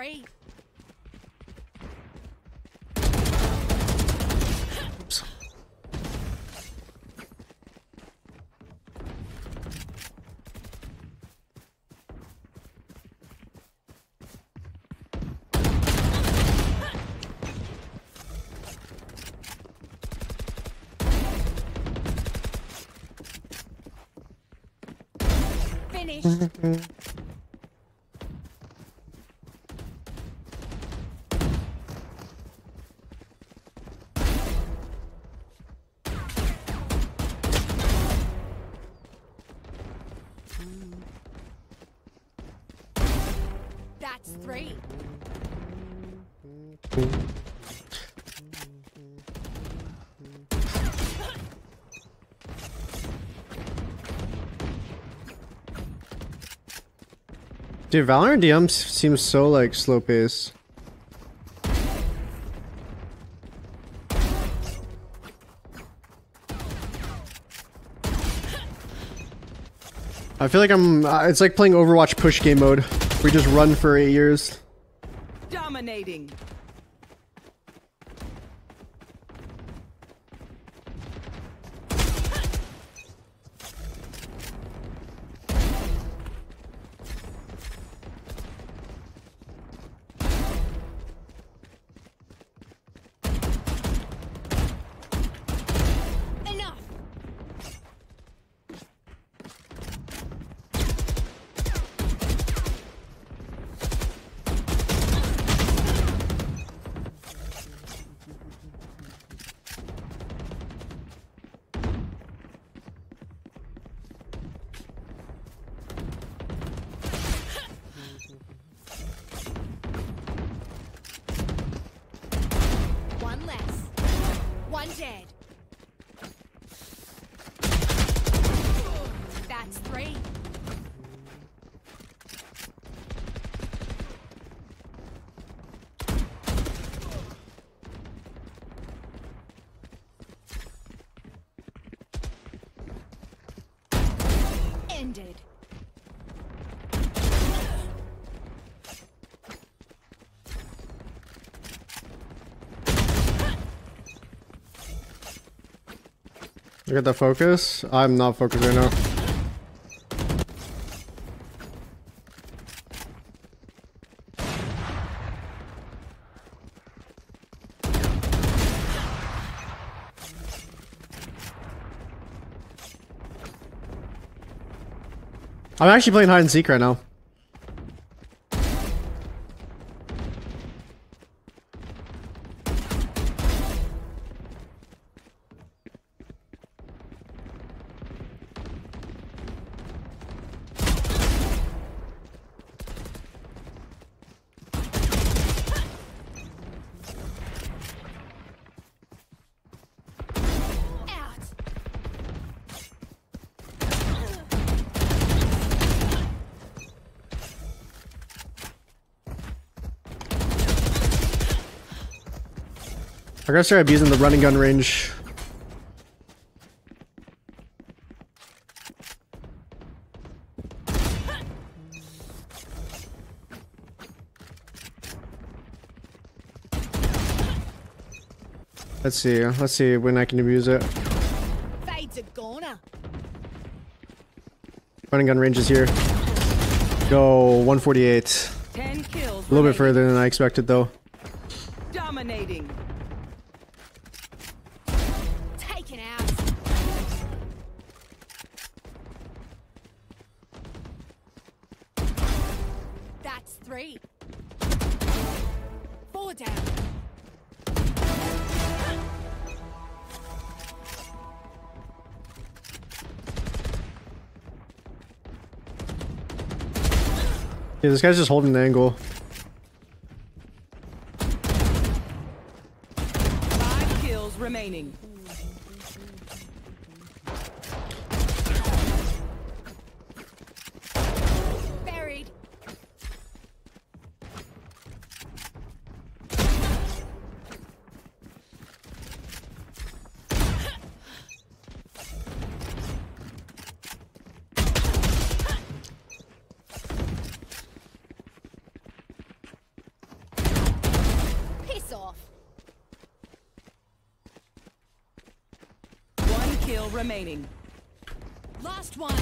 three. Oops. Finished. That's three. Dude, Valorant DM seems so like slow pace. I feel like I'm. Uh, it's like playing Overwatch push game mode. We just run for eight years. Dominating. Dead. That's three. Ended. Look at the focus. I'm not focused right now. I'm actually playing hide and seek right now. I gotta start abusing the running gun range. Let's see. Let's see when I can abuse it. Fades a goner. Running gun range is here. Go 148. Ten kills. A little bit further than I expected though. Dominating. Three. Four down. Yeah, this guy's just holding the angle. Five kills remaining. Kill remaining. Last one.